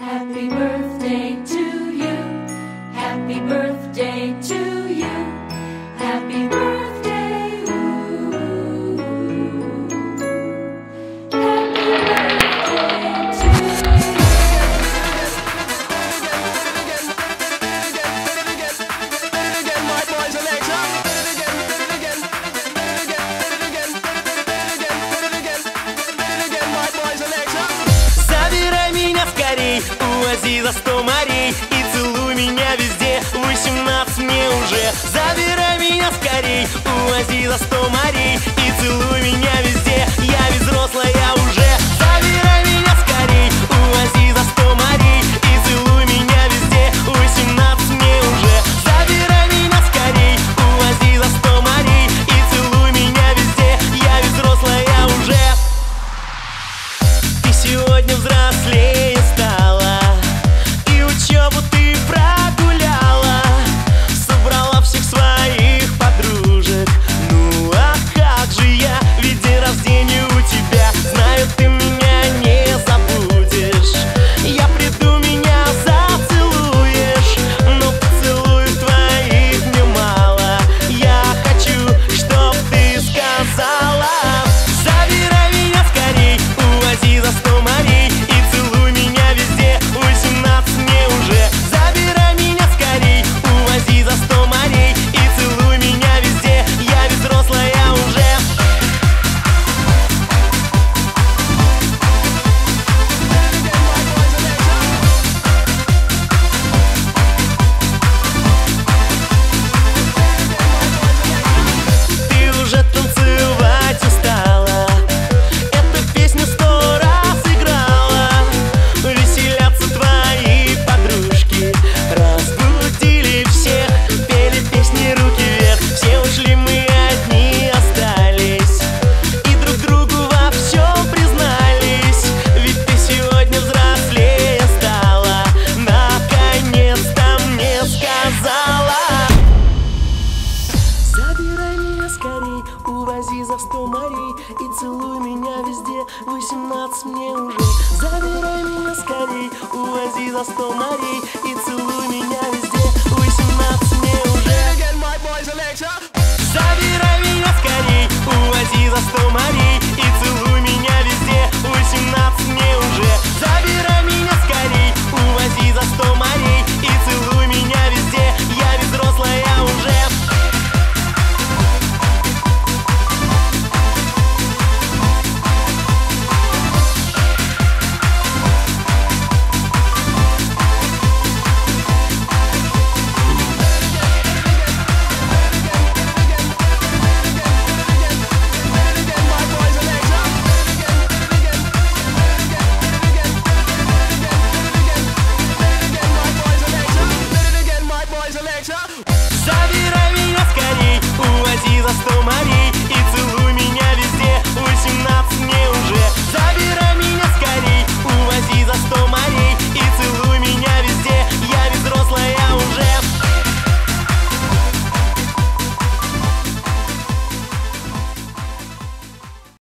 Happy birthday to за сто морей И целуй меня везде, 18 мне уже Забирай меня скорей, увози за сто морей И целуй меня везде, 18 мне уже. Забирай меня скорей, увози за стол морей. María.